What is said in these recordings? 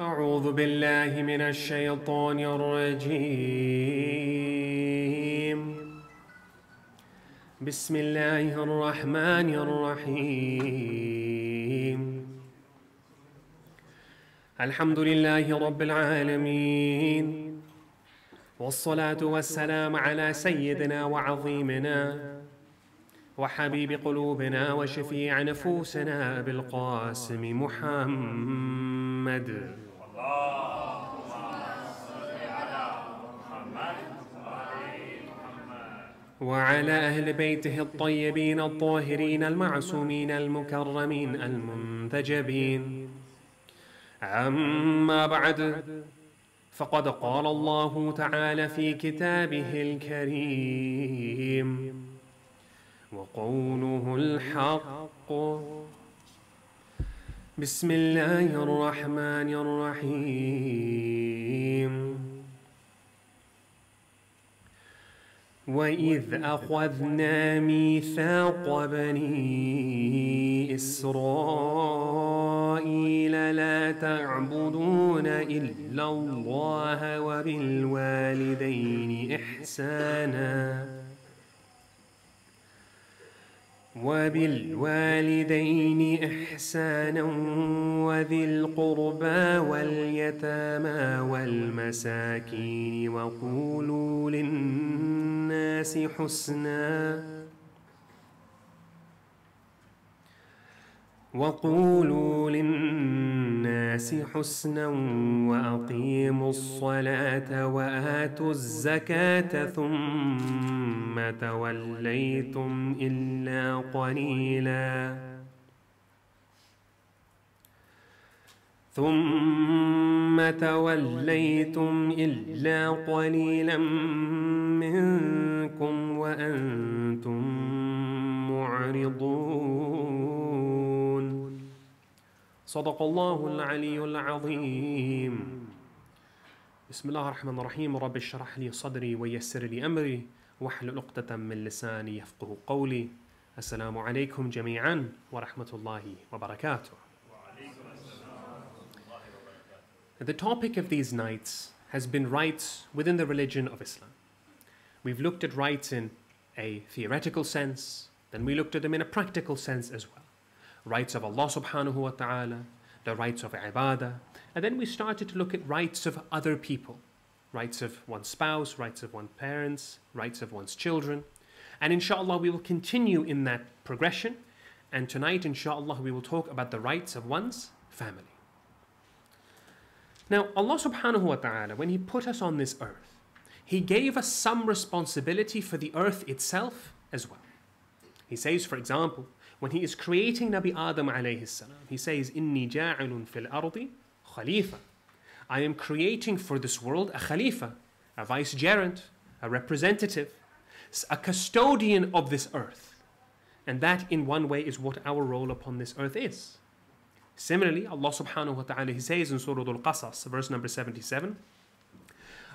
أعوذ بالله من الشيطان الرجيم. بسم الله الرحمن الرحيم. الحمد لله رب العالمين. والصلاة والسلام على سيدنا وعظيمنا وحبيب قلوبنا وشفيع نفوسنا بالقاسم محمد. وعلى أهل بيته الطيبين الطاهرين المعصومين المكرمين المنتجبين. أما بعد فقد قال الله تعالى في كتابه الكريم وقوله الحق. بسم الله الرحمن الرحيم. وإذ أخذنا ميثاق بني إسرائيل لا تعبدون إلا الله وبالوالدين إحساناً وبالوالدين إحسانا وذي القربى واليتامى والمساكين وقولوا للناس حسنا وقولوا للناس حسنا وأقيموا الصلاة وآتوا الزكاة ثم توليتم إلا قليلا. ثم توليتم إلا قليلا منكم وأنتم معرضون. صدق الله العلي العظيم بسم الله الرحمن الرحيم رب اشرح لي صدري ويسر لي أمري واحلل عقدة من لساني يفقه قولي السلام عليكم جميعا ورحمة الله وبركاته The topic of these nights has been rights within the religion of Islam. We've looked at rights in a theoretical sense, then we looked at them in a practical sense as well. Rights of Allah subhanahu wa ta'ala, the rights of ibadah, and then we started to look at rights of other people, rights of one's spouse, rights of one's parents, rights of one's children. And inshallah, we will continue in that progression. And tonight, inshallah, we will talk about the rights of one's family. Now, Allah subhanahu wa ta'ala, when He put us on this earth, He gave us some responsibility for the earth itself as well. He says, for example, when He is creating Nabi Adam alayhi salam, He says, Inni ja'ilun fil ardi khalifa. I am creating for this world a khalifa, a vicegerent, a representative, a custodian of this earth. And that, in one way, is what our role upon this earth is. Similarly, Allah subhanahu wa ta'ala He says in Surah Al-Qasas, verse number 77,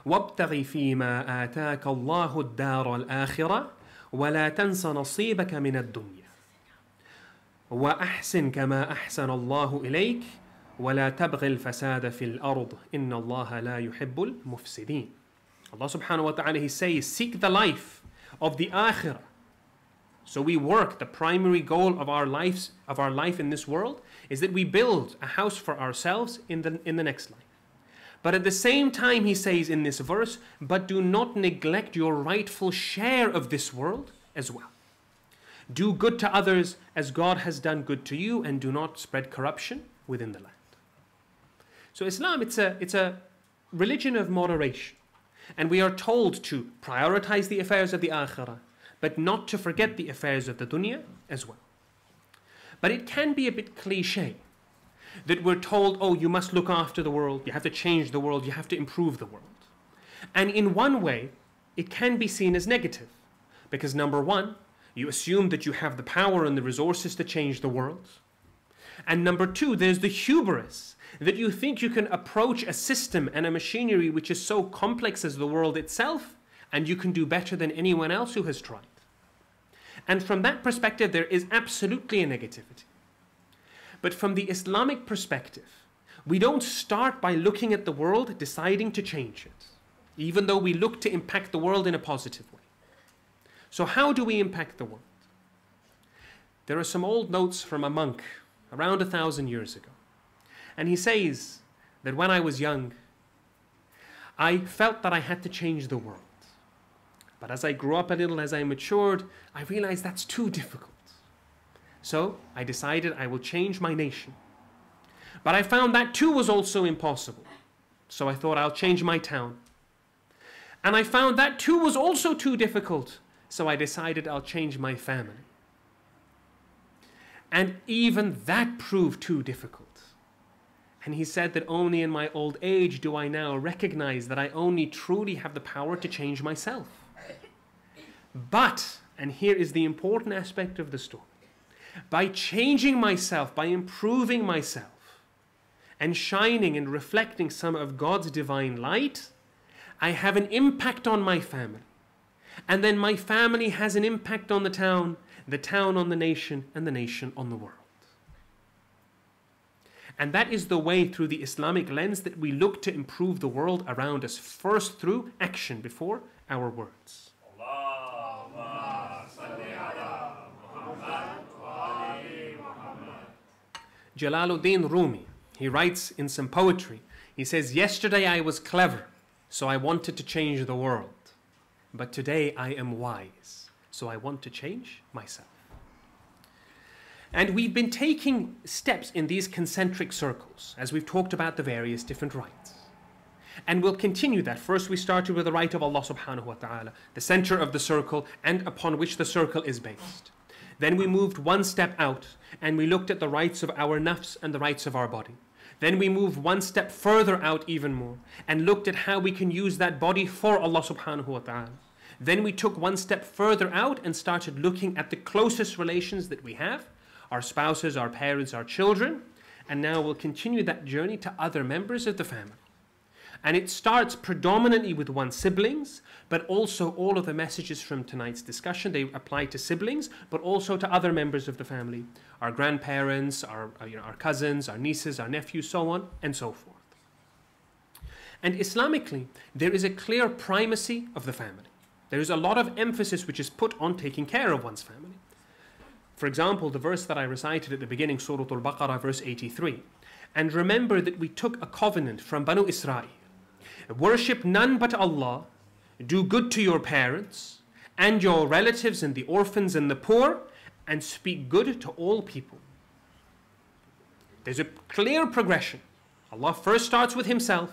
وابتغ فيما آتاك الله الدار الآخرة ولا تنس نصيبك من الدنيا وأحسن كما أحسن الله إليك ولا تبغ الفساد في الأرض إن الله لا يحب المفسدين Allah subhanahu wa ta'ala He says seek the life of the akhirah so we work the primary goal of our lives of our life in this world is that we build a house for ourselves in the in the next life but at the same time he says in this verse but do not neglect your rightful share of this world as well do good to others as God has done good to you and do not spread corruption within the land so Islam it's a it's a religion of moderation and we are told to prioritize the affairs of the akhirah but not to forget the affairs of the dunya as well. But it can be a bit cliche that we're told, oh, you must look after the world, you have to change the world, you have to improve the world. And in one way, it can be seen as negative. Because number one, you assume that you have the power and the resources to change the world. And number two, there's the hubris that you think you can approach a system and a machinery which is so complex as the world itself, and you can do better than anyone else who has tried. And from that perspective, there is absolutely a negativity. But from the Islamic perspective, we don't start by looking at the world deciding to change it, even though we look to impact the world in a positive way. So, how do we impact the world? There are some old notes from a monk around a thousand years ago. And he says that when I was young, I felt that I had to change the world. But as I grew up a little, as I matured, I realized that's too difficult. So I decided I will change my nation. But I found that too was also impossible. So I thought I'll change my town. And I found that too was also too difficult. So I decided I'll change my family. And even that proved too difficult. And he said that only in my old age do I now recognize that I only truly have the power to change myself. But, and here is the important aspect of the story, by changing myself, by improving myself, and shining and reflecting some of God's divine light, I have an impact on my family. And then my family has an impact on the town, the town on the nation, and the nation on the world. And that is the way through the Islamic lens that we look to improve the world around us, first through action before our words. Jalaluddin Rumi, he writes in some poetry, he says, Yesterday I was clever, so I wanted to change the world. But today I am wise, so I want to change myself. And we've been taking steps in these concentric circles as we've talked about the various different rights. And we'll continue that. First, we started with the right of Allah subhanahu wa ta'ala, the center of the circle and upon which the circle is based. Then we moved one step out and we looked at the rights of our nafs and the rights of our body. Then we moved one step further out even more and looked at how we can use that body for Allah subhanahu wa ta'ala. Then we took one step further out and started looking at the closest relations that we have our spouses, our parents, our children. And now we'll continue that journey to other members of the family. And it starts predominantly with one's siblings, but also all of the messages from tonight's discussion, they apply to siblings, but also to other members of the family our grandparents, our, uh, you know, our cousins, our nieces, our nephews, so on and so forth. And Islamically, there is a clear primacy of the family. There is a lot of emphasis which is put on taking care of one's family. For example, the verse that I recited at the beginning, Surah Al Baqarah, verse 83. And remember that we took a covenant from Banu Israel Worship none but Allah, do good to your parents and your relatives and the orphans and the poor, and speak good to all people. There's a clear progression. Allah first starts with Himself,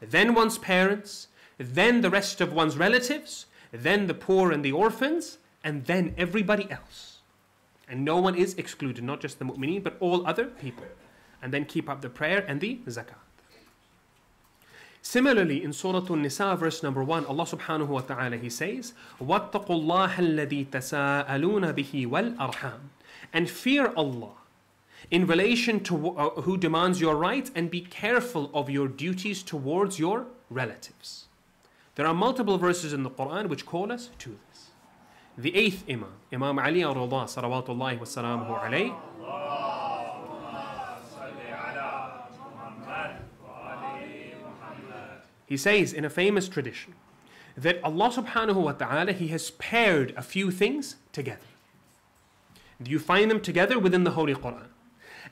then one's parents, then the rest of one's relatives, then the poor and the orphans, and then everybody else. And no one is excluded, not just the mu'mineen, but all other people. And then keep up the prayer and the zakah. Similarly, in Surah An-Nisa, verse number 1, Allah subhanahu wa ta'ala, He says, وَاتَّقُوا اللَّهَ الَّذِي تَسَاءَلُونَ بِهِ وَالْأَرْحَامِ And fear Allah in relation to uh, who demands your rights and be careful of your duties towards your relatives. There are multiple verses in the Quran which call us to this. The eighth Imam, Imam Ali al-Rida, salawatullahi wa salamuhu alayhi, He says in a famous tradition that Allah subhanahu wa ta'ala, He has paired a few things together. You find them together within the Holy Quran.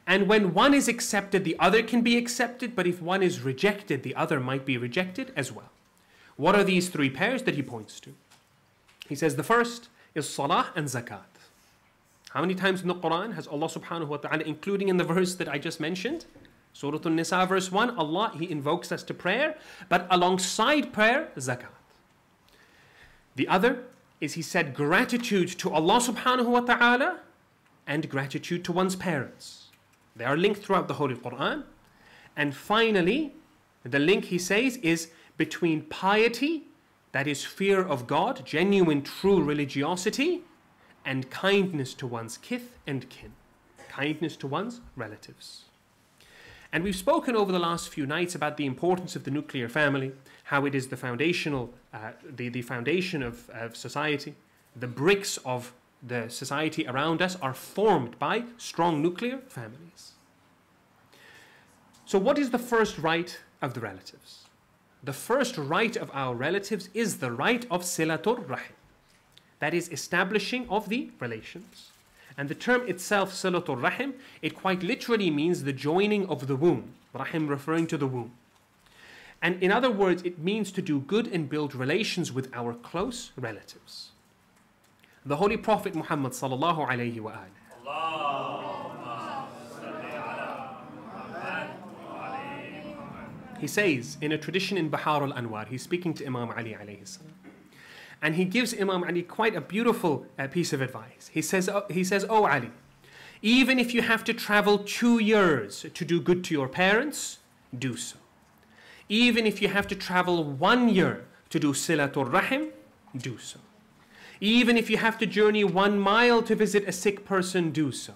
And when one is accepted, the other can be accepted, but if one is rejected, the other might be rejected as well. What are these three pairs that he points to? He says the first is salah and zakat. How many times in the Quran has Allah subhanahu wa ta'ala, including in the verse that I just mentioned, Surah An-Nisa verse 1, Allah, He invokes us to prayer, but alongside prayer, zakat. The other is He said gratitude to Allah subhanahu wa ta'ala and gratitude to one's parents. They are linked throughout the Holy Quran. And finally, the link He says is between piety, that is fear of God, genuine true religiosity, and kindness to one's kith and kin, kindness to one's relatives. And we've spoken over the last few nights about the importance of the nuclear family, how it is the foundational, uh, the, the foundation of, of society. The bricks of the society around us are formed by strong nuclear families. So, what is the first right of the relatives? The first right of our relatives is the right of silatur rahim. That is establishing of the relations. And the term itself, silatur rahim, it quite literally means the joining of the womb. Rahim referring to the womb. And in other words, it means to do good and build relations with our close relatives. The Holy Prophet Muhammad sallallahu alayhi wa He says in a tradition in Bihar al Anwar, he's speaking to Imam Ali alayhi salam. And he gives Imam Ali quite a beautiful uh, piece of advice. He says, oh, he says, Oh Ali, even if you have to travel two years to do good to your parents, do so. Even if you have to travel one year to do silatul rahim, do so. Even if you have to journey one mile to visit a sick person, do so.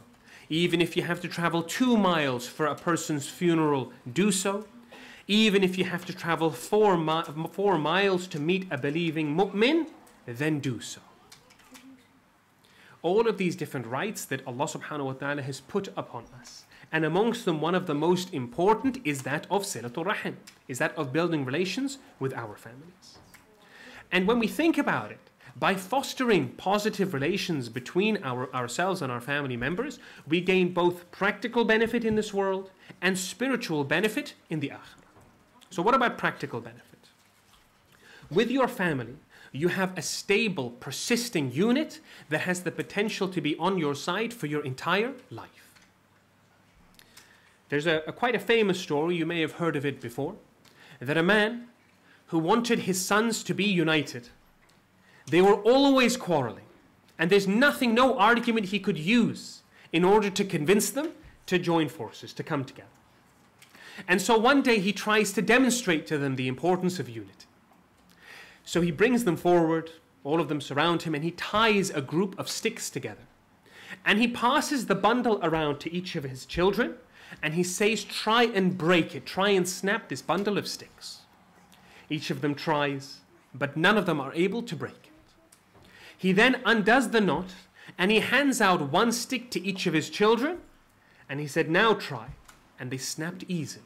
Even if you have to travel two miles for a person's funeral, do so. Even if you have to travel four, mi- four miles to meet a believing mu'min, then do so. All of these different rights that Allah subhanahu wa ta'ala has put upon us. And amongst them, one of the most important is that of silatul rahim, is that of building relations with our families. And when we think about it, by fostering positive relations between our, ourselves and our family members, we gain both practical benefit in this world and spiritual benefit in the akhirah. So, what about practical benefit? With your family, you have a stable, persisting unit that has the potential to be on your side for your entire life. There's a, a, quite a famous story, you may have heard of it before, that a man who wanted his sons to be united, they were always quarreling, and there's nothing, no argument he could use in order to convince them to join forces, to come together. And so one day he tries to demonstrate to them the importance of unity. So he brings them forward, all of them surround him, and he ties a group of sticks together. And he passes the bundle around to each of his children, and he says, Try and break it, try and snap this bundle of sticks. Each of them tries, but none of them are able to break it. He then undoes the knot, and he hands out one stick to each of his children, and he said, Now try. And they snapped easily.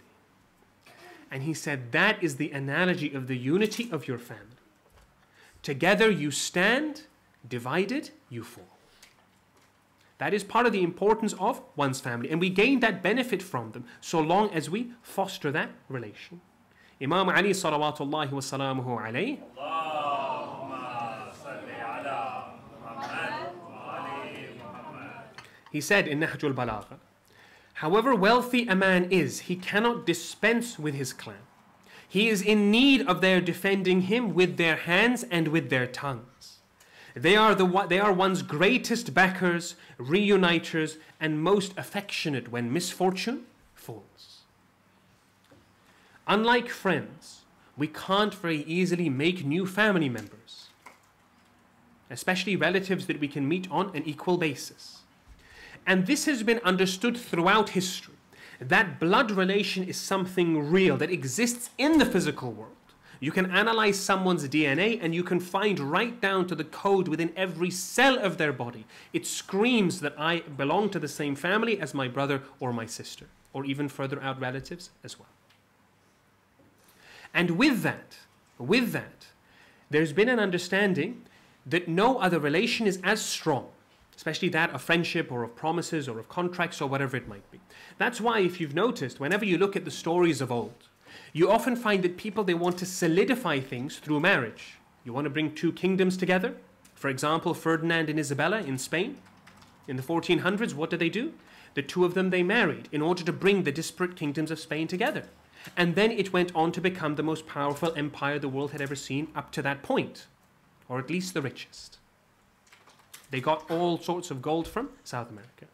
And he said, That is the analogy of the unity of your family. Together you stand, divided you fall. That is part of the importance of one's family. And we gain that benefit from them so long as we foster that relation. Imam Ali salawatullahi wa salamuhu alayhi. He said in Nahjul Balagha, however wealthy a man is, he cannot dispense with his clan. He is in need of their defending him with their hands and with their tongues. They are, the, they are one's greatest backers, reuniters, and most affectionate when misfortune falls. Unlike friends, we can't very easily make new family members, especially relatives that we can meet on an equal basis. And this has been understood throughout history that blood relation is something real that exists in the physical world. You can analyze someone's DNA and you can find right down to the code within every cell of their body. It screams that I belong to the same family as my brother or my sister, or even further out relatives as well. And with that, with that, there's been an understanding that no other relation is as strong especially that of friendship or of promises or of contracts or whatever it might be. That's why, if you've noticed, whenever you look at the stories of old, you often find that people they want to solidify things through marriage. You want to bring two kingdoms together. For example, Ferdinand and Isabella in Spain in the 1400s, what did they do? The two of them they married in order to bring the disparate kingdoms of Spain together. And then it went on to become the most powerful empire the world had ever seen up to that point, or at least the richest. They got all sorts of gold from South America.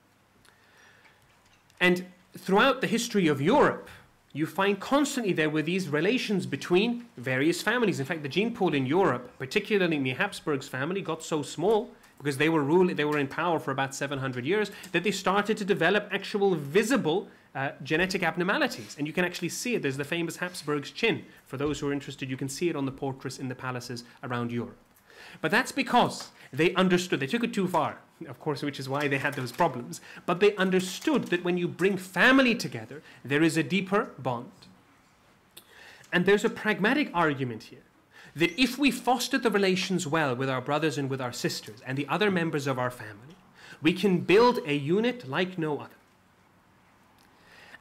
And throughout the history of Europe, you find constantly there were these relations between various families. In fact, the gene pool in Europe, particularly in the Habsburgs family, got so small because they were ruling, they were in power for about 700 years that they started to develop actual visible uh, genetic abnormalities. And you can actually see it. There's the famous Habsburg's chin. For those who are interested, you can see it on the portraits in the palaces around Europe. But that's because they understood, they took it too far, of course, which is why they had those problems. But they understood that when you bring family together, there is a deeper bond. And there's a pragmatic argument here that if we foster the relations well with our brothers and with our sisters and the other members of our family, we can build a unit like no other.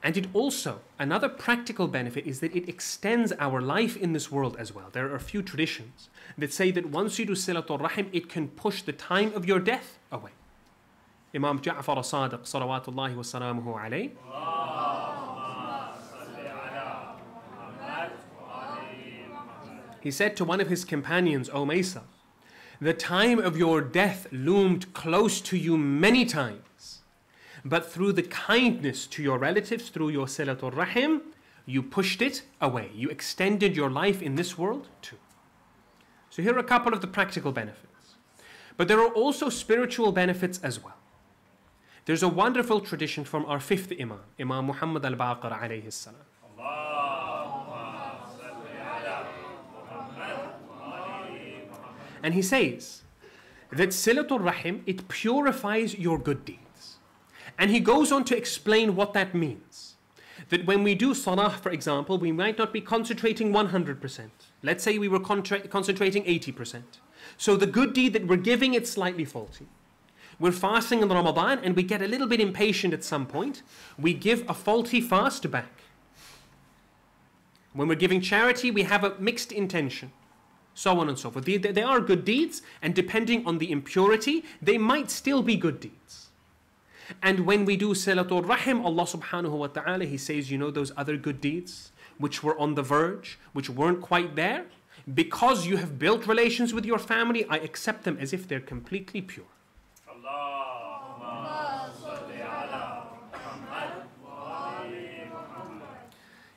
And it also, another practical benefit is that it extends our life in this world as well. There are a few traditions that say that once you do silatul rahim, it can push the time of your death away. Imam Ja'far as-Sadiq, salawatullahi wa salamuhu he said to one of his companions, O Maysa, the time of your death loomed close to you many times, but through the kindness to your relatives, through your silatul rahim, you pushed it away. You extended your life in this world too. So here are a couple of the practical benefits. But there are also spiritual benefits as well. There's a wonderful tradition from our fifth Imam, Imam Muhammad al-Baqir alayhi salam. And he says that Silatul Rahim, it purifies your good deeds. And he goes on to explain what that means. That when we do salah, for example, we might not be concentrating 100%. Let's say we were concentrating 80%. So the good deed that we're giving, it's slightly faulty. We're fasting in Ramadan and we get a little bit impatient at some point. We give a faulty fast back. When we're giving charity, we have a mixed intention so on and so forth. They, they are good deeds, and depending on the impurity, they might still be good deeds. And when we do Silatul Rahim, Allah subhanahu wa ta'ala, He says, you know those other good deeds which were on the verge, which weren't quite there? Because you have built relations with your family, I accept them as if they're completely pure.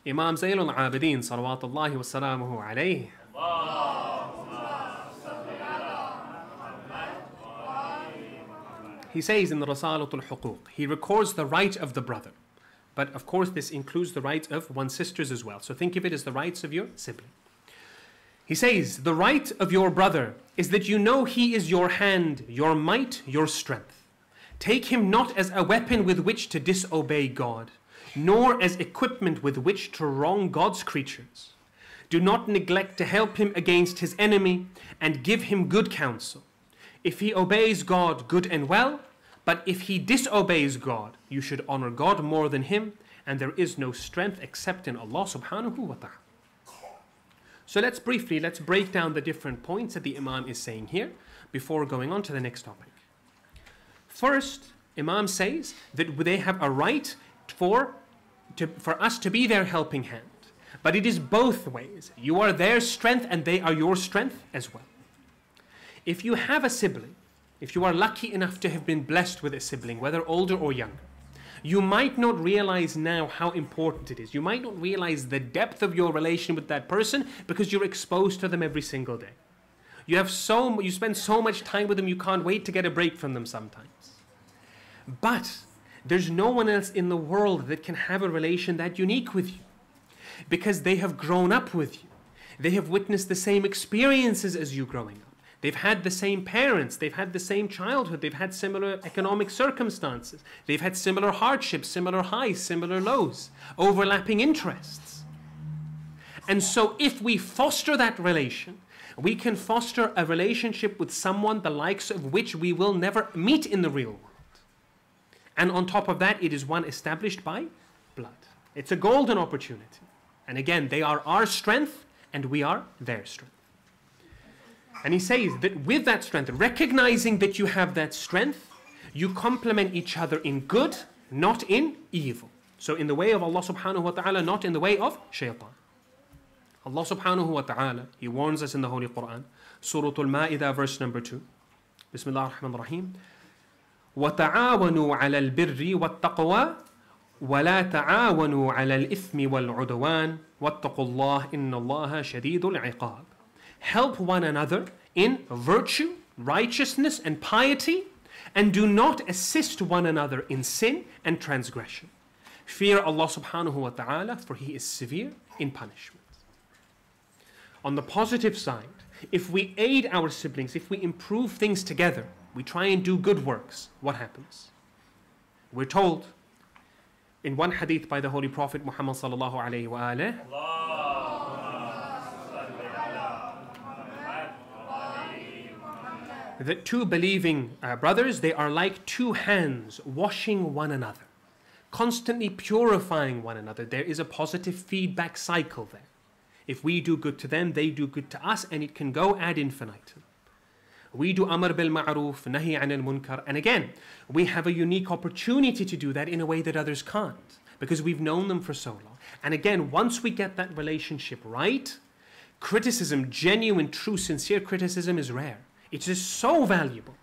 Imam Zayn al-Abidin, salawatullahi wa salamuhu alayhi, He says in the Rasalatul Huquq, he records the right of the brother. But of course, this includes the rights of one's sisters as well. So think of it as the rights of your sibling. He says, The right of your brother is that you know he is your hand, your might, your strength. Take him not as a weapon with which to disobey God, nor as equipment with which to wrong God's creatures. Do not neglect to help him against his enemy and give him good counsel. If he obeys God, good and well, but if he disobeys God, you should honor God more than him, and there is no strength except in Allah subhanahu wa ta'ala. So let's briefly, let's break down the different points that the Imam is saying here before going on to the next topic. First, Imam says that they have a right for, to, for us to be their helping hand. But it is both ways. You are their strength and they are your strength as well. If you have a sibling, if you are lucky enough to have been blessed with a sibling, whether older or younger, you might not realize now how important it is. You might not realize the depth of your relation with that person because you're exposed to them every single day. You have so you spend so much time with them you can't wait to get a break from them sometimes. But there's no one else in the world that can have a relation that unique with you because they have grown up with you. They have witnessed the same experiences as you growing up. They've had the same parents, they've had the same childhood, they've had similar economic circumstances, they've had similar hardships, similar highs, similar lows, overlapping interests. And so, if we foster that relation, we can foster a relationship with someone the likes of which we will never meet in the real world. And on top of that, it is one established by blood. It's a golden opportunity. And again, they are our strength and we are their strength. And he says that with that strength, recognizing that you have that strength, you complement each other in good, not in evil. So in the way of Allah subhanahu wa ta'ala, not in the way of shaitan. Allah subhanahu wa ta'ala, He warns us in the Holy Quran, Surah Al-Ma'idah, verse number 2. Bismillah ar-Rahman ar-Rahim. وَتَعَاوَنُوا عَلَى الْبِرِّ وَالتَّقْوَى وَلَا تَعَاوَنُوا عَلَى الْإِثْمِ وَالْعُدْوَانِ وَاتَّقُوا اللَّهِ إِنَّ اللَّهَ شَدِيدُ الْعِقَابِ help one another in virtue, righteousness, and piety, and do not assist one another in sin and transgression. Fear Allah subhanahu wa ta'ala, for He is severe in punishment. On the positive side, if we aid our siblings, if we improve things together, we try and do good works, what happens? We're told in one hadith by the Holy Prophet Muhammad sallallahu alayhi wa that two believing uh, brothers, they are like two hands washing one another, constantly purifying one another. There is a positive feedback cycle there. If we do good to them, they do good to us, and it can go ad infinitum. We do amr bil ma'ruf, nahi anil munkar, and again, we have a unique opportunity to do that in a way that others can't, because we've known them for so long. And again, once we get that relationship right, criticism, genuine, true, sincere criticism is rare. It is so valuable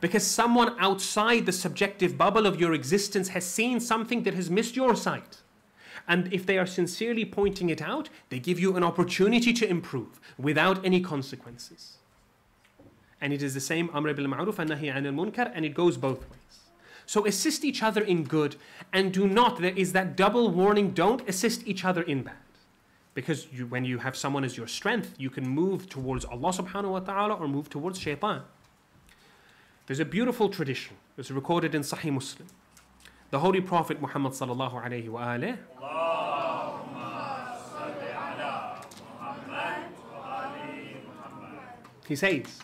because someone outside the subjective bubble of your existence has seen something that has missed your sight. And if they are sincerely pointing it out, they give you an opportunity to improve without any consequences. And it is the same Amr bil Ma'ruf and Nahi anil Munkar, and it goes both ways. So assist each other in good, and do not, there is that double warning don't assist each other in bad. Because you, when you have someone as your strength, you can move towards Allah subhanahu wa ta'ala or move towards shaitan. There's a beautiful tradition. It's recorded in Sahih Muslim. The Holy Prophet Muhammad sallallahu alayhi wa alayhi, he says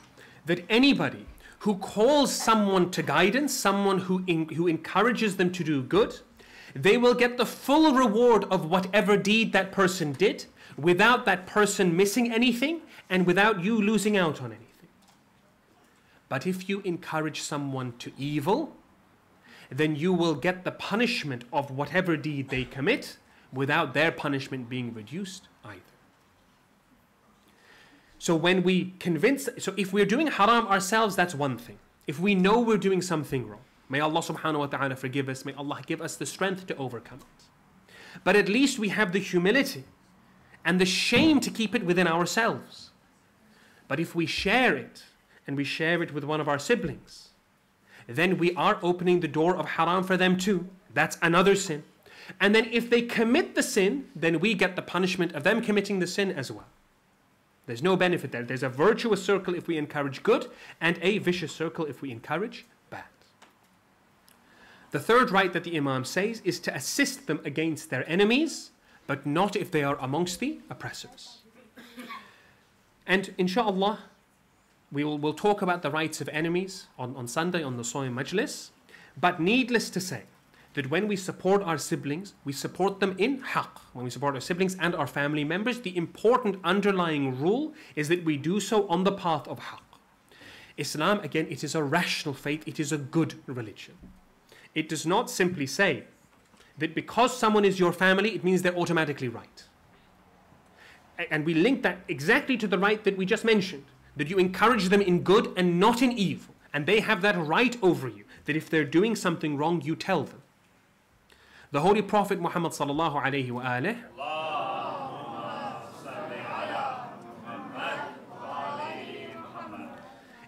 that anybody who calls someone to guidance, someone who, in, who encourages them to do good, they will get the full reward of whatever deed that person did without that person missing anything and without you losing out on anything. But if you encourage someone to evil, then you will get the punishment of whatever deed they commit without their punishment being reduced either. So when we convince, so if we're doing haram ourselves, that's one thing. If we know we're doing something wrong, May Allah subhanahu wa ta'ala forgive us. May Allah give us the strength to overcome it. But at least we have the humility and the shame to keep it within ourselves. But if we share it and we share it with one of our siblings, then we are opening the door of haram for them too. That's another sin. And then if they commit the sin, then we get the punishment of them committing the sin as well. There's no benefit there. There's a virtuous circle if we encourage good, and a vicious circle if we encourage the third right that the Imam says is to assist them against their enemies, but not if they are amongst the oppressors. And inshallah, we will we'll talk about the rights of enemies on, on Sunday on the Soy Majlis. But needless to say, that when we support our siblings, we support them in haqq. When we support our siblings and our family members, the important underlying rule is that we do so on the path of haqq. Islam, again, it is a rational faith, it is a good religion. It does not simply say that because someone is your family, it means they're automatically right. And we link that exactly to the right that we just mentioned that you encourage them in good and not in evil. And they have that right over you, that if they're doing something wrong, you tell them. The Holy Prophet Muhammad sallallahu alayhi wa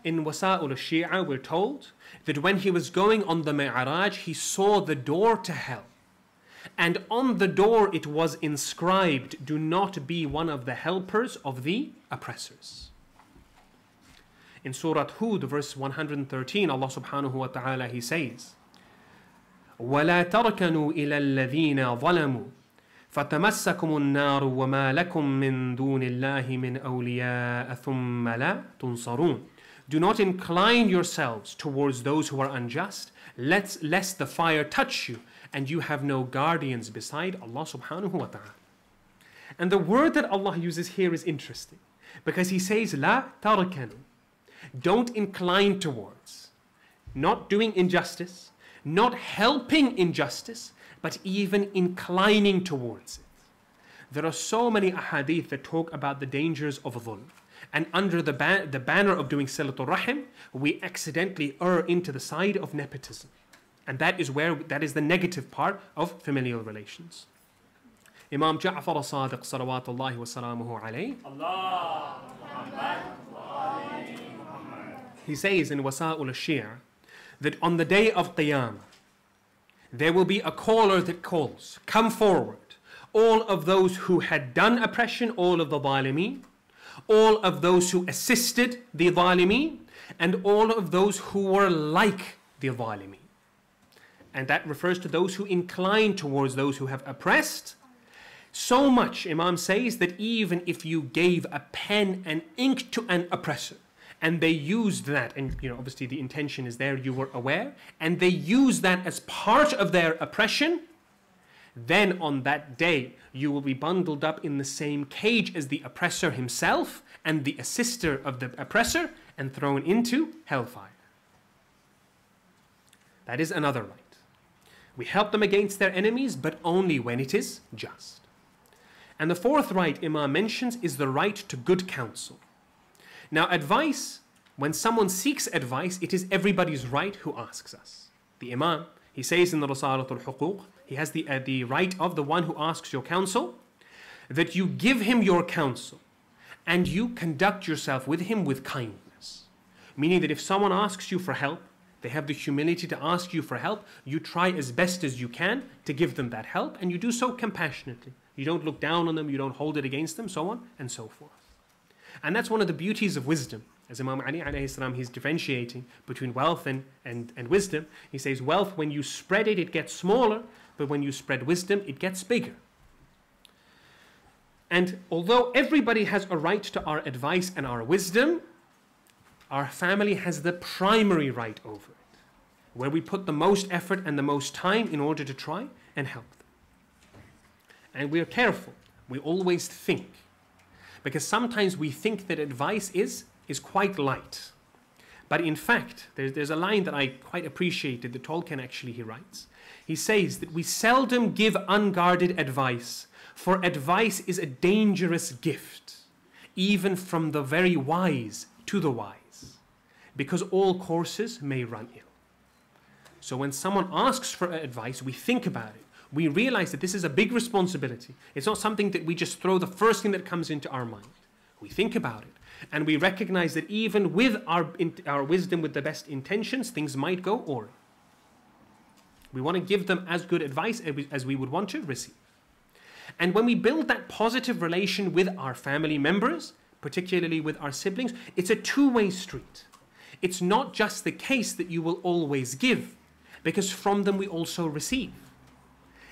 in Wasa'il al-Shia, we're told that when he was going on the Mi'raj, he saw the door to hell. And on the door it was inscribed, do not be one of the helpers of the oppressors. In Surah Hud, verse 113, Allah subhanahu wa ta'ala, he says, وَلَا تَرْكَنُوا إِلَى الَّذِينَ ظَلَمُوا فتمسكم النار وما لكم من دون الله من أولياء ثم لا تنصرون do not incline yourselves towards those who are unjust, lest, lest the fire touch you and you have no guardians beside Allah subhanahu wa ta'ala. And the word that Allah uses here is interesting because He says, La tarakanu. Don't incline towards. Not doing injustice, not helping injustice, but even inclining towards it. There are so many ahadith that talk about the dangers of dhulm. And under the, ba- the banner of doing Silatul Rahim, we accidentally err into the side of nepotism. And that is where that is the negative part of familial relations. Imam Ja'far as-Sadiq salawatullahi wa salamuhu alayhi. He says in Wasa'il al-Shia that on the day of Qiyamah, there will be a caller that calls, come forward, all of those who had done oppression, all of the zalimeen, all of those who assisted the Zalimin and all of those who were like the Zalimin. And that refers to those who incline towards those who have oppressed. So much, Imam says, that even if you gave a pen and ink to an oppressor, and they used that, and you know, obviously the intention is there, you were aware, and they used that as part of their oppression, then on that day you will be bundled up in the same cage as the oppressor himself and the assister of the oppressor and thrown into hellfire. That is another right. We help them against their enemies, but only when it is just. And the fourth right Imam mentions is the right to good counsel. Now, advice, when someone seeks advice, it is everybody's right who asks us. The Imam, he says in the Risalat al-Huquq, he has the, uh, the right of the one who asks your counsel, that you give him your counsel and you conduct yourself with him with kindness. Meaning that if someone asks you for help, they have the humility to ask you for help, you try as best as you can to give them that help, and you do so compassionately. You don't look down on them, you don't hold it against them, so on and so forth. And that's one of the beauties of wisdom. As Imam Ali salam, he's differentiating between wealth and, and, and wisdom. He says, wealth, when you spread it, it gets smaller, but when you spread wisdom, it gets bigger. And although everybody has a right to our advice and our wisdom, our family has the primary right over it, where we put the most effort and the most time in order to try and help them. And we are careful. We always think. Because sometimes we think that advice is, is quite light. But in fact, there's, there's a line that I quite appreciated that Tolkien actually he writes. He says that we seldom give unguarded advice, for advice is a dangerous gift, even from the very wise to the wise, because all courses may run ill. So when someone asks for advice, we think about it. We realize that this is a big responsibility. It's not something that we just throw the first thing that comes into our mind. We think about it. And we recognize that even with our, our wisdom, with the best intentions, things might go awry. We want to give them as good advice as we would want to receive. And when we build that positive relation with our family members, particularly with our siblings, it's a two way street. It's not just the case that you will always give, because from them we also receive.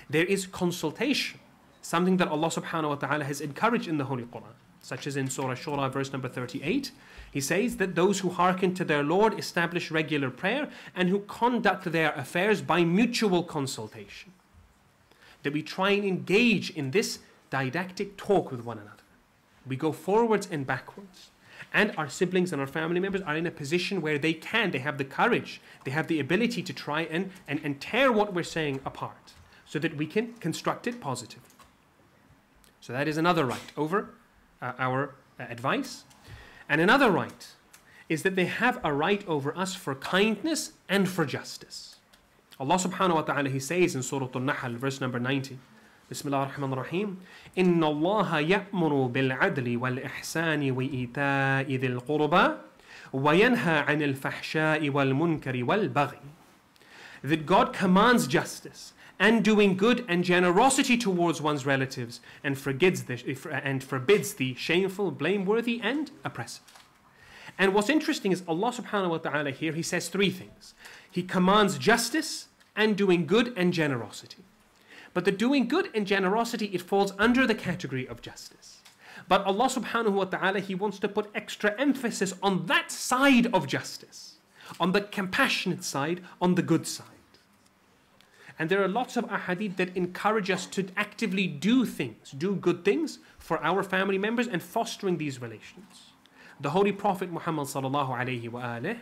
There is consultation, something that Allah subhanahu wa ta'ala has encouraged in the Holy Quran, such as in Surah Shura, verse number 38. He says that those who hearken to their Lord establish regular prayer and who conduct their affairs by mutual consultation. That we try and engage in this didactic talk with one another. We go forwards and backwards. And our siblings and our family members are in a position where they can, they have the courage, they have the ability to try and, and, and tear what we're saying apart so that we can construct it positively. So that is another right over uh, our uh, advice and another right is that they have a right over us for kindness and for justice. Allah subhanahu wa ta'ala he says in Surah Al-Nahl verse number 90 بسم الله الرحمن الرحيم إن الله يأمر بالعدل والإحسان وإيتاء ذي القربى وينهى عن الفحشاء والمنكر والبغي That God commands justice and doing good and generosity towards one's relatives and forbids the, and forbids the shameful, blameworthy, and oppressive. And what's interesting is Allah subhanahu wa ta'ala here, He says three things. He commands justice and doing good and generosity. But the doing good and generosity, it falls under the category of justice. But Allah subhanahu wa ta'ala, He wants to put extra emphasis on that side of justice, on the compassionate side, on the good side. And there are lots of ahadith that encourage us to actively do things, do good things for our family members and fostering these relations. The Holy Prophet Muhammad sallallahu alayhi wa alayhi,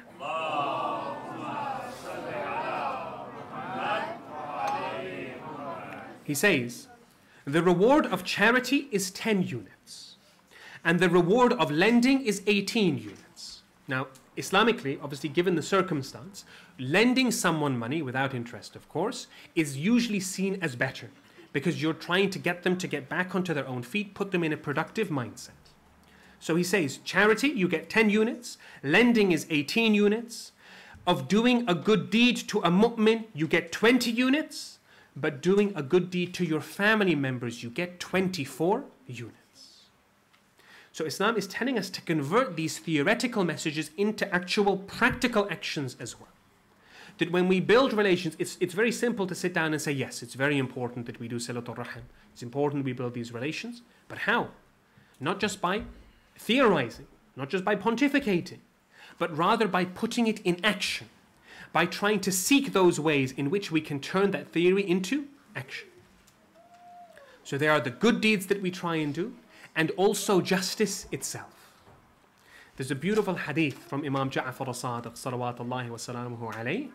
he says, the reward of charity is 10 units, and the reward of lending is 18 units. Now, Islamically, obviously, given the circumstance, lending someone money without interest, of course, is usually seen as better because you're trying to get them to get back onto their own feet, put them in a productive mindset. So he says, charity, you get 10 units, lending is 18 units, of doing a good deed to a mu'min, you get 20 units, but doing a good deed to your family members, you get 24 units. So Islam is telling us to convert these theoretical messages into actual practical actions as well. That when we build relations, it's, it's very simple to sit down and say, yes, it's very important that we do silatul rahim. It's important we build these relations. But how? Not just by theorizing, not just by pontificating, but rather by putting it in action, by trying to seek those ways in which we can turn that theory into action. So there are the good deeds that we try and do, and also justice itself. There's a beautiful hadith from Imam Ja'far as-Sadiq, salawatullahi wa salamuhu alayhi.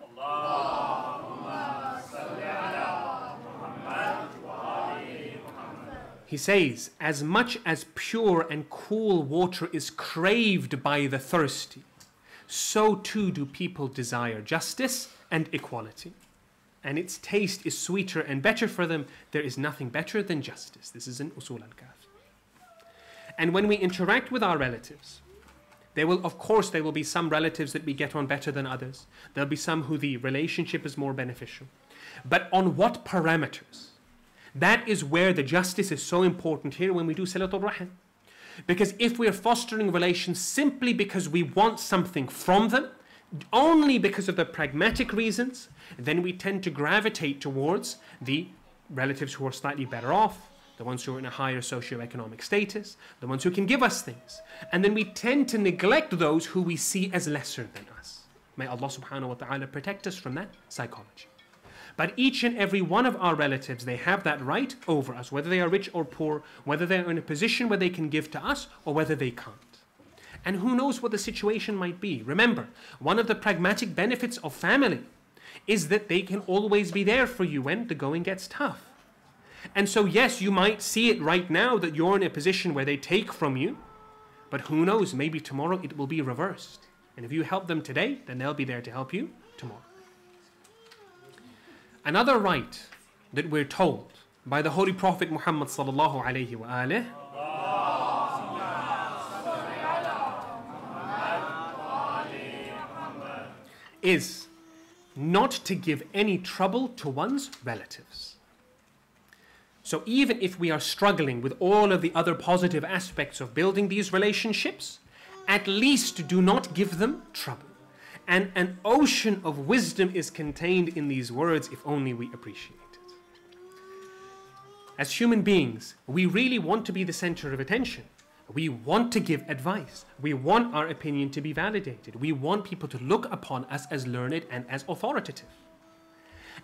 He says, as much as pure and cool water is craved by the thirsty, so too do people desire justice and equality. And its taste is sweeter and better for them. There is nothing better than justice. This is in Usul al Kafi. And when we interact with our relatives, there will, of course, there will be some relatives that we get on better than others. There'll be some who the relationship is more beneficial. But on what parameters? That is where the justice is so important here when we do Silatul Rahim. Because if we're fostering relations simply because we want something from them, only because of the pragmatic reasons, then we tend to gravitate towards the relatives who are slightly better off, the ones who are in a higher socioeconomic status, the ones who can give us things. And then we tend to neglect those who we see as lesser than us. May Allah subhanahu wa ta'ala protect us from that psychology. But each and every one of our relatives, they have that right over us, whether they are rich or poor, whether they're in a position where they can give to us or whether they can't. And who knows what the situation might be. Remember, one of the pragmatic benefits of family is that they can always be there for you when the going gets tough. And so, yes, you might see it right now that you're in a position where they take from you, but who knows, maybe tomorrow it will be reversed. And if you help them today, then they'll be there to help you tomorrow. Another right that we're told by the Holy Prophet Muhammad sallallahu alayhi wa alayhi is not to give any trouble to one's relatives. So even if we are struggling with all of the other positive aspects of building these relationships, at least do not give them trouble. And an ocean of wisdom is contained in these words if only we appreciate it. As human beings, we really want to be the center of attention. We want to give advice. We want our opinion to be validated. We want people to look upon us as learned and as authoritative.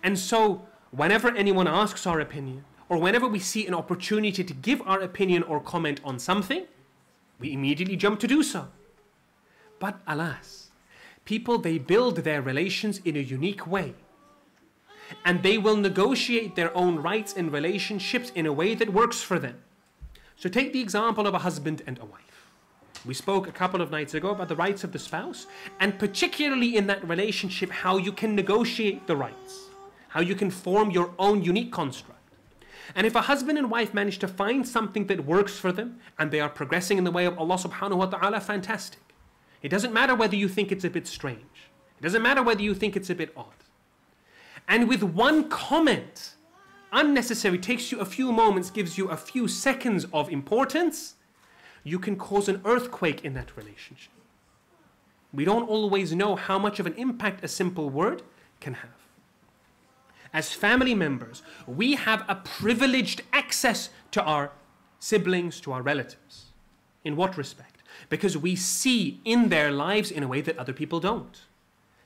And so, whenever anyone asks our opinion, or whenever we see an opportunity to give our opinion or comment on something, we immediately jump to do so. But alas, people they build their relations in a unique way. And they will negotiate their own rights in relationships in a way that works for them. So take the example of a husband and a wife. We spoke a couple of nights ago about the rights of the spouse, and particularly in that relationship, how you can negotiate the rights, how you can form your own unique construct. And if a husband and wife manage to find something that works for them and they are progressing in the way of Allah subhanahu wa ta'ala, fantastic. It doesn't matter whether you think it's a bit strange. It doesn't matter whether you think it's a bit odd. And with one comment, unnecessary, takes you a few moments, gives you a few seconds of importance, you can cause an earthquake in that relationship. We don't always know how much of an impact a simple word can have. As family members, we have a privileged access to our siblings, to our relatives. In what respect? Because we see in their lives in a way that other people don't.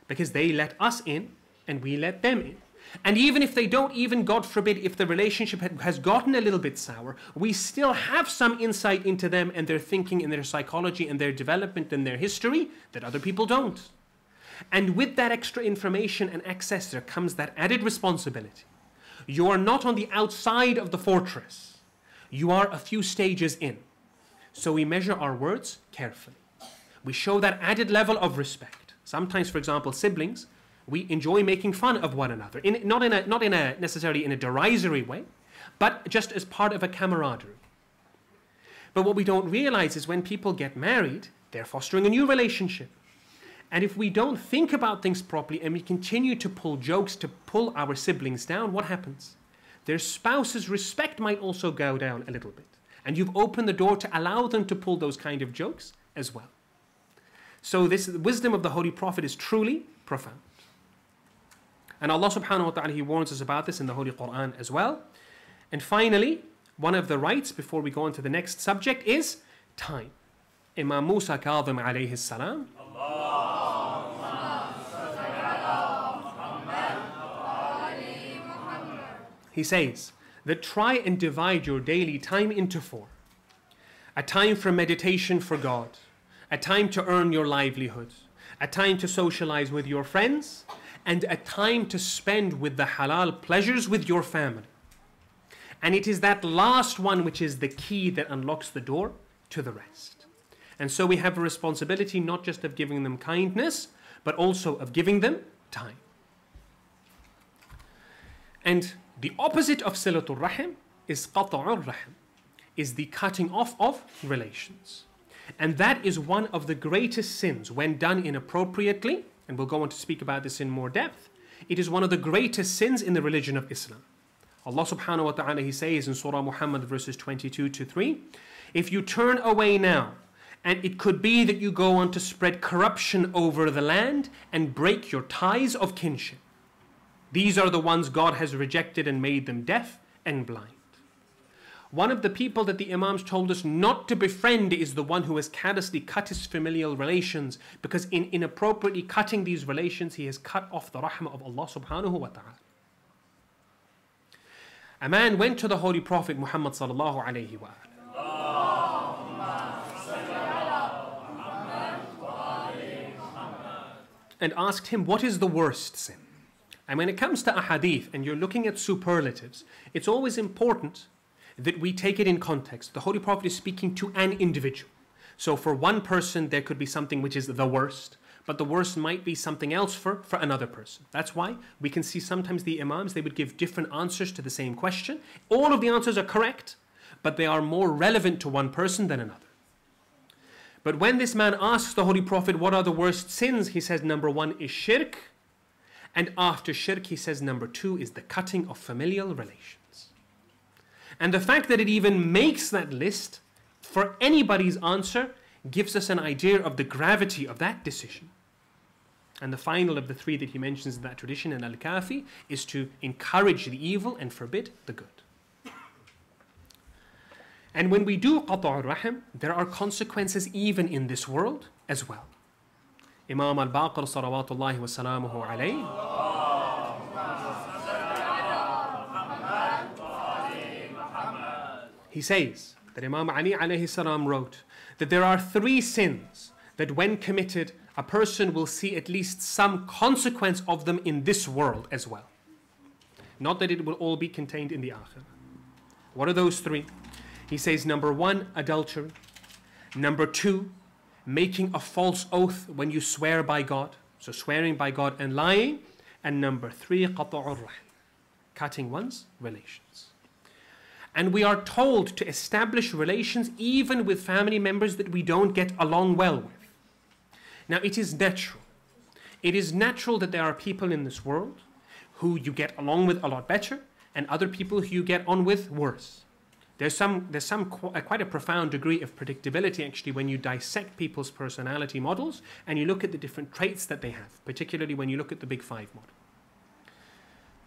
Because they let us in and we let them in. And even if they don't, even God forbid, if the relationship has gotten a little bit sour, we still have some insight into them and their thinking and their psychology and their development and their history that other people don't. And with that extra information and access, there comes that added responsibility. You are not on the outside of the fortress, you are a few stages in. So we measure our words carefully. We show that added level of respect. Sometimes, for example, siblings, we enjoy making fun of one another, in, not, in a, not in a necessarily in a derisory way, but just as part of a camaraderie. But what we don't realize is when people get married, they're fostering a new relationship. And if we don't think about things properly and we continue to pull jokes to pull our siblings down, what happens? Their spouse's respect might also go down a little bit. And you've opened the door to allow them to pull those kind of jokes as well. So this wisdom of the Holy Prophet is truly profound. And Allah subhanahu wa ta'ala, He warns us about this in the Holy Quran as well. And finally, one of the rights before we go on to the next subject is time. Imam Musa Kadhim alayhi salam. He says that try and divide your daily time into four. A time for meditation for God, a time to earn your livelihood, a time to socialize with your friends, and a time to spend with the halal pleasures with your family. And it is that last one which is the key that unlocks the door to the rest. And so we have a responsibility not just of giving them kindness, but also of giving them time. And the opposite of silatul rahim is qata'ur rahim, is the cutting off of relations. And that is one of the greatest sins when done inappropriately, and we'll go on to speak about this in more depth. It is one of the greatest sins in the religion of Islam. Allah subhanahu wa ta'ala he says in Surah Muhammad verses 22 to 3, if you turn away now, and it could be that you go on to spread corruption over the land and break your ties of kinship. These are the ones God has rejected and made them deaf and blind. One of the people that the Imams told us not to befriend is the one who has callously cut his familial relations because in inappropriately cutting these relations he has cut off the rahmah of Allah subhanahu wa ta'ala. A man went to the Holy Prophet Muhammad sallallahu alayhi wa and asked him, What is the worst sin? And when it comes to a hadith and you're looking at superlatives, it's always important that we take it in context. The Holy Prophet is speaking to an individual. So for one person, there could be something which is the worst, but the worst might be something else for, for another person. That's why we can see sometimes the Imams, they would give different answers to the same question. All of the answers are correct, but they are more relevant to one person than another. But when this man asks the Holy Prophet, what are the worst sins? He says, number one is shirk. And after shirk, he says number two is the cutting of familial relations. And the fact that it even makes that list for anybody's answer gives us an idea of the gravity of that decision. And the final of the three that he mentions in that tradition in Al Kafi is to encourage the evil and forbid the good. And when we do qata' rahim, there are consequences even in this world as well. Imam al-Baqir salawatullahi wa salamuhu alayhi. He says that Imam Ali alayhi salam wrote that there are three sins that when committed, a person will see at least some consequence of them in this world as well. Not that it will all be contained in the akhirah. What are those three? He says number one, adultery. Number two, making a false oath when you swear by God. So swearing by God and lying. And number three, qata'ur cutting one's relations. And we are told to establish relations even with family members that we don't get along well with. Now, it is natural. It is natural that there are people in this world who you get along with a lot better and other people who you get on with worse. There's some, there's some qu- uh, quite a profound degree of predictability actually when you dissect people's personality models and you look at the different traits that they have, particularly when you look at the Big Five model.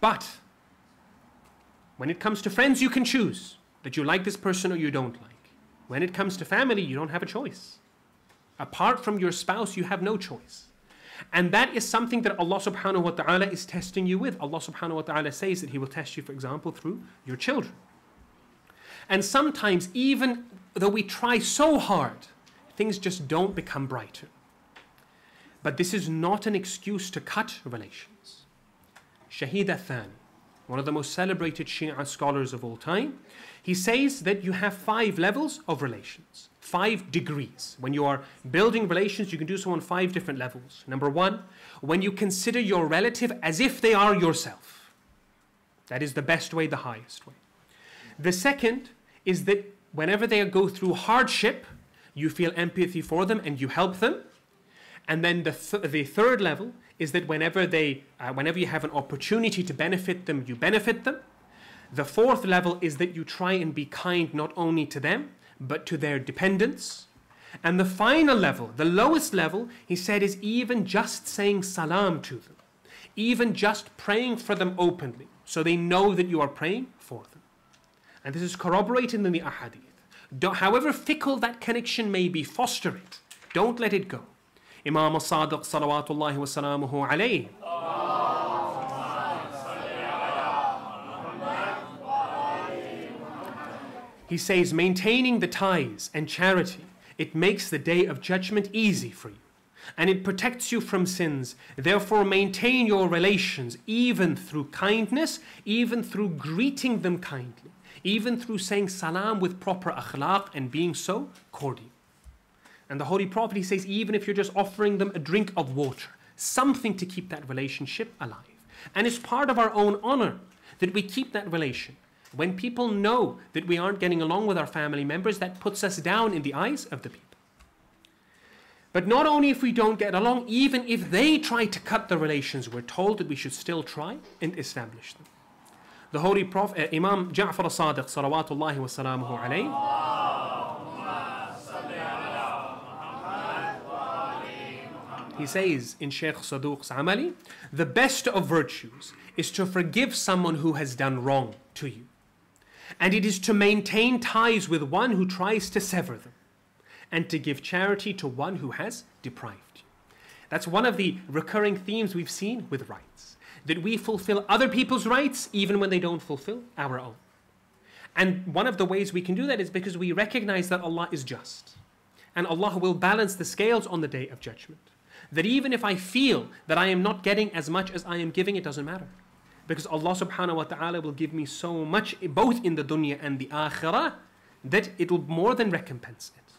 But when it comes to friends, you can choose that you like this person or you don't like. When it comes to family, you don't have a choice. Apart from your spouse, you have no choice. And that is something that Allah subhanahu wa ta'ala is testing you with. Allah subhanahu wa ta'ala says that He will test you, for example, through your children. And sometimes, even though we try so hard, things just don't become brighter. But this is not an excuse to cut relations. Shahid al-Thani, one of the most celebrated Shia scholars of all time, he says that you have five levels of relations, five degrees. When you are building relations, you can do so on five different levels. Number one, when you consider your relative as if they are yourself. That is the best way, the highest way. The second is that whenever they go through hardship, you feel empathy for them and you help them. And then the, th- the third level is that whenever, they, uh, whenever you have an opportunity to benefit them, you benefit them. The fourth level is that you try and be kind not only to them, but to their dependents. And the final level, the lowest level, he said, is even just saying salam to them, even just praying for them openly, so they know that you are praying for them. And this is corroborated in the ahadith. However fickle that connection may be, foster it. Don't let it go. Imam al-Sadiq salawatullahi wa salamuhu alayhi He says, maintaining the ties and charity, it makes the day of judgment easy for you. And it protects you from sins. Therefore, maintain your relations even through kindness, even through greeting them kindly, even through saying salam with proper akhlaq and being so cordial. And the Holy Prophet he says, even if you're just offering them a drink of water, something to keep that relationship alive. And it's part of our own honor that we keep that relation. When people know that we aren't getting along with our family members, that puts us down in the eyes of the people. But not only if we don't get along, even if they try to cut the relations, we're told that we should still try and establish them. The Holy Prophet, uh, Imam Ja'far as-Sadiq, salawatullahi wa salamuhu alayhi, he says in Sheikh Saduq's Amali, the best of virtues is to forgive someone who has done wrong to you. And it is to maintain ties with one who tries to sever them, and to give charity to one who has deprived you. That's one of the recurring themes we've seen with rights that we fulfill other people's rights even when they don't fulfill our own. And one of the ways we can do that is because we recognize that Allah is just. And Allah will balance the scales on the day of judgment. That even if I feel that I am not getting as much as I am giving, it doesn't matter because Allah subhanahu wa ta'ala will give me so much both in the dunya and the akhirah that it will more than recompense it.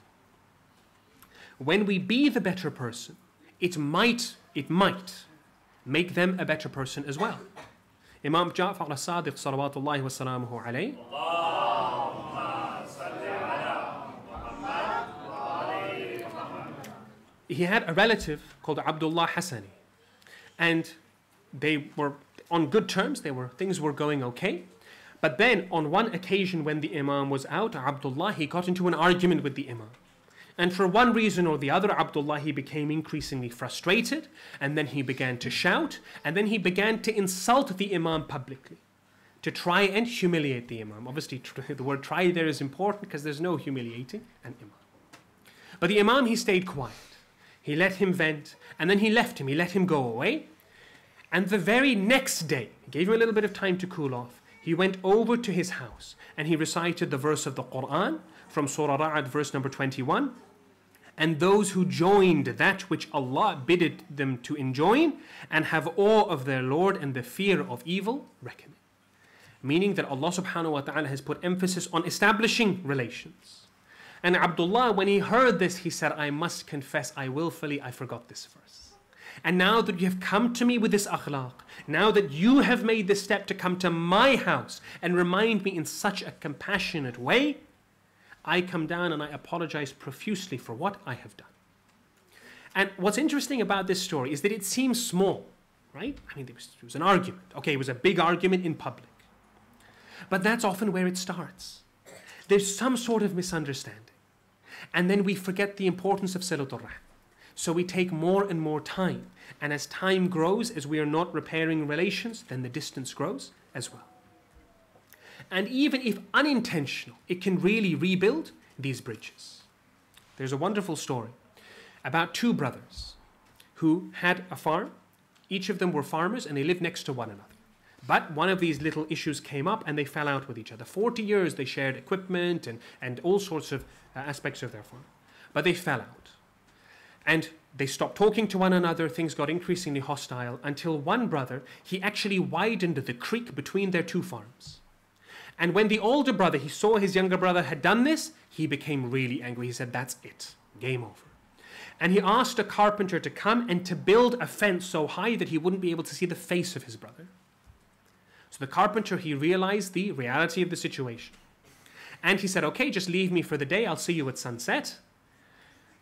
When we be the better person, it might, it might make them a better person as well. Imam Ja'far as-Sadiq salawatullahi wa salamuhu alayhi he had a relative called Abdullah Hassani and they were on good terms. They were things were going okay. But then on one occasion when the Imam was out, Abdullah he got into an argument with the Imam. And for one reason or the other, Abdullah he became increasingly frustrated, and then he began to shout, and then he began to insult the Imam publicly, to try and humiliate the Imam. Obviously, the word try there is important because there's no humiliating an Imam. But the Imam he stayed quiet. He let him vent, and then he left him, he let him go away. And the very next day, gave him a little bit of time to cool off. He went over to his house and he recited the verse of the Quran from Surah Ra'ad, verse number 21. And those who joined that which Allah bidded them to enjoin and have awe of their Lord and the fear of evil, reckon. Meaning that Allah subhanahu wa ta'ala has put emphasis on establishing relations. And Abdullah, when he heard this, he said, I must confess, I willfully, I forgot this verse. And now that you have come to me with this akhlaq, now that you have made this step to come to my house and remind me in such a compassionate way, I come down and I apologize profusely for what I have done. And what's interesting about this story is that it seems small, right? I mean, it was, was an argument. Okay, it was a big argument in public. But that's often where it starts. There's some sort of misunderstanding. And then we forget the importance of Silatul. So we take more and more time. And as time grows, as we are not repairing relations, then the distance grows as well. And even if unintentional, it can really rebuild these bridges. There's a wonderful story about two brothers who had a farm. Each of them were farmers and they lived next to one another. But one of these little issues came up and they fell out with each other. 40 years they shared equipment and, and all sorts of uh, aspects of their farm. But they fell out. And they stopped talking to one another, things got increasingly hostile until one brother, he actually widened the creek between their two farms. And when the older brother, he saw his younger brother had done this, he became really angry. He said, That's it, game over. And he asked a carpenter to come and to build a fence so high that he wouldn't be able to see the face of his brother. So the carpenter, he realized the reality of the situation. And he said, Okay, just leave me for the day, I'll see you at sunset.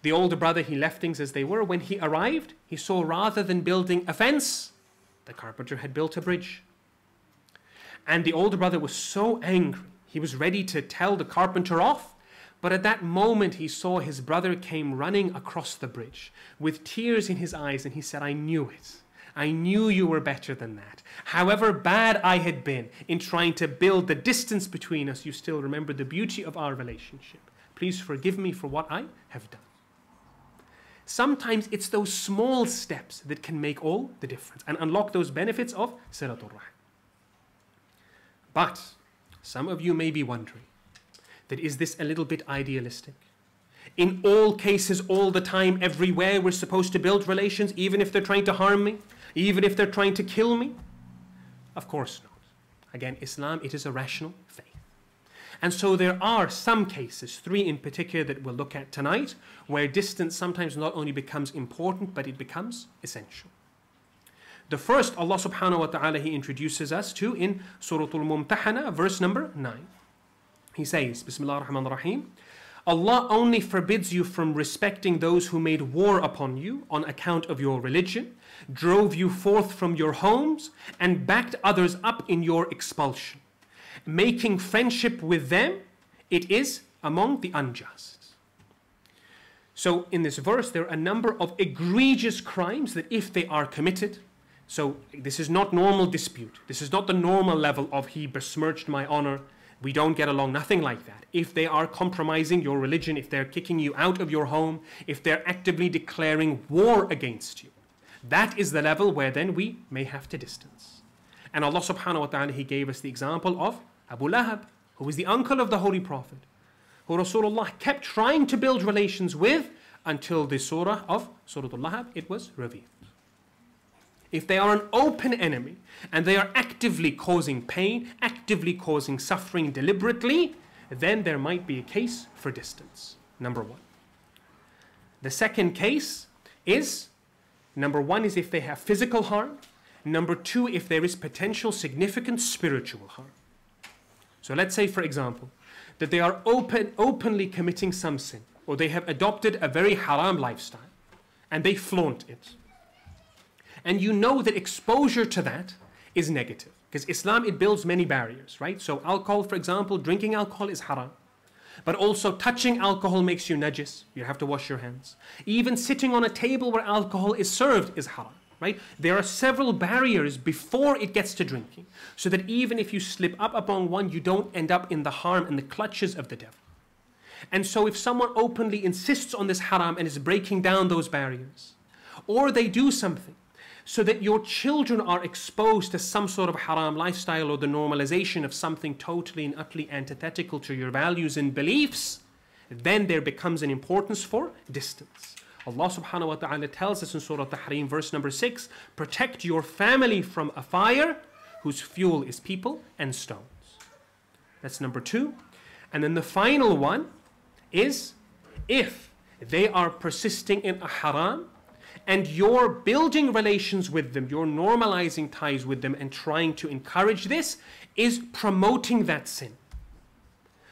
The older brother, he left things as they were. When he arrived, he saw rather than building a fence, the carpenter had built a bridge. And the older brother was so angry, he was ready to tell the carpenter off. But at that moment, he saw his brother came running across the bridge with tears in his eyes, and he said, I knew it. I knew you were better than that. However bad I had been in trying to build the distance between us, you still remember the beauty of our relationship. Please forgive me for what I have done. Sometimes it's those small steps that can make all the difference and unlock those benefits of Silatul Rahim. But some of you may be wondering that is this a little bit idealistic? In all cases, all the time, everywhere, we're supposed to build relations, even if they're trying to harm me, even if they're trying to kill me? Of course not. Again, Islam, it is a rational faith. And so there are some cases, three in particular that we'll look at tonight, where distance sometimes not only becomes important, but it becomes essential. The first, Allah subhanahu wa ta'ala, He introduces us to in Surah Al Mumtahana, verse number 9. He says, Bismillah ar-Rahman ar-Rahim, Allah only forbids you from respecting those who made war upon you on account of your religion, drove you forth from your homes, and backed others up in your expulsion. Making friendship with them, it is among the unjust. So, in this verse, there are a number of egregious crimes that, if they are committed, so this is not normal dispute. This is not the normal level of he besmirched my honor, we don't get along, nothing like that. If they are compromising your religion, if they're kicking you out of your home, if they're actively declaring war against you, that is the level where then we may have to distance. And Allah subhanahu wa ta'ala, He gave us the example of Abu Lahab, who was the uncle of the Holy Prophet, who Rasulullah kept trying to build relations with until the surah of Surah Al-Lahab, it was revealed. If they are an open enemy and they are actively causing pain, actively causing suffering deliberately, then there might be a case for distance. Number one. The second case is number one is if they have physical harm, number two, if there is potential significant spiritual harm. So let's say, for example, that they are open, openly committing some sin, or they have adopted a very haram lifestyle, and they flaunt it and you know that exposure to that is negative. Because Islam, it builds many barriers, right? So alcohol, for example, drinking alcohol is haram. But also touching alcohol makes you najis. You have to wash your hands. Even sitting on a table where alcohol is served is haram, right? There are several barriers before it gets to drinking. So that even if you slip up upon one, you don't end up in the harm and the clutches of the devil. And so if someone openly insists on this haram and is breaking down those barriers, or they do something so that your children are exposed to some sort of haram lifestyle or the normalization of something totally and utterly antithetical to your values and beliefs, then there becomes an importance for distance. Allah subhanahu wa ta'ala tells us in Surah Tahrim, verse number 6 protect your family from a fire whose fuel is people and stones. That's number two. And then the final one is if they are persisting in a haram and you're building relations with them, you're normalizing ties with them and trying to encourage this, is promoting that sin.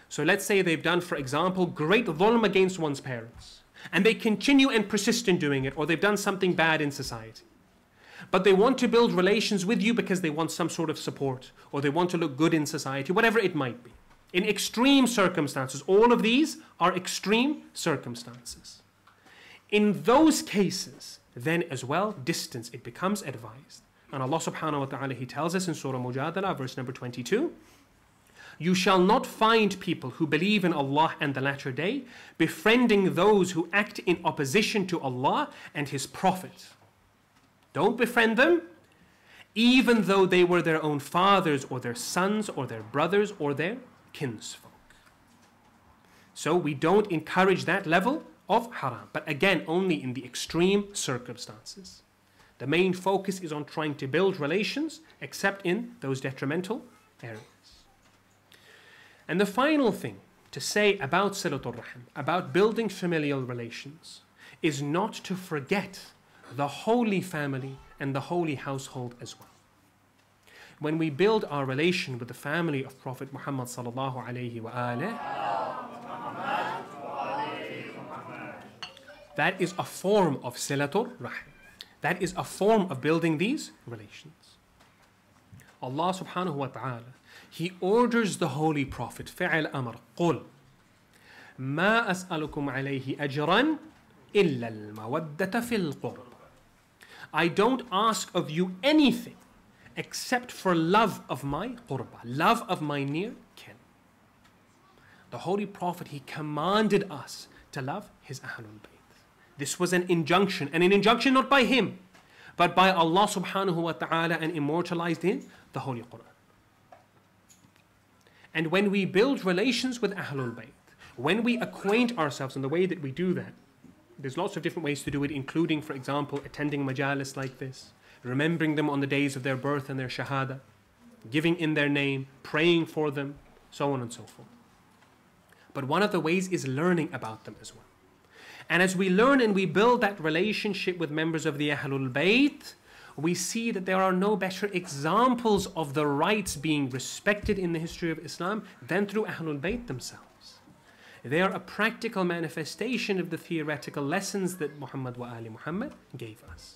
So let's say they've done, for example, great dhulm against one's parents, and they continue and persist in doing it, or they've done something bad in society. But they want to build relations with you because they want some sort of support, or they want to look good in society, whatever it might be. In extreme circumstances, all of these are extreme circumstances. In those cases, then as well, distance, it becomes advised. And Allah subhanahu wa ta'ala, He tells us in Surah Mujadala, verse number 22, You shall not find people who believe in Allah and the latter day befriending those who act in opposition to Allah and His Prophet. Don't befriend them, even though they were their own fathers or their sons or their brothers or their kinsfolk. So we don't encourage that level of haram, but again, only in the extreme circumstances. The main focus is on trying to build relations, except in those detrimental areas. And the final thing to say about Silatul Rahim, about building familial relations, is not to forget the holy family and the holy household as well. When we build our relation with the family of Prophet Muhammad sallallahu alaihi wasallam, That is a form of silatul rahim. That is a form of building these relations. Allah subhanahu wa ta'ala He orders the Holy Prophet, فعل أمر, قل ما أسألكم عليه أجرا إلا المودة في القرب. I don't ask of you anything except for love of my qurba, love of my near kin. The Holy Prophet, he commanded us to love his Ahlul Bayt. This was an injunction, and an injunction not by him, but by Allah subhanahu wa ta'ala and immortalized in the Holy Quran. And when we build relations with Ahlul Bayt, when we acquaint ourselves in the way that we do that, there's lots of different ways to do it, including, for example, attending majalis like this, remembering them on the days of their birth and their shahada, giving in their name, praying for them, so on and so forth. But one of the ways is learning about them as well. And as we learn and we build that relationship with members of the Ahlul Bayt, we see that there are no better examples of the rights being respected in the history of Islam than through Ahlul Bayt themselves. They are a practical manifestation of the theoretical lessons that Muhammad wa Ali Muhammad gave us.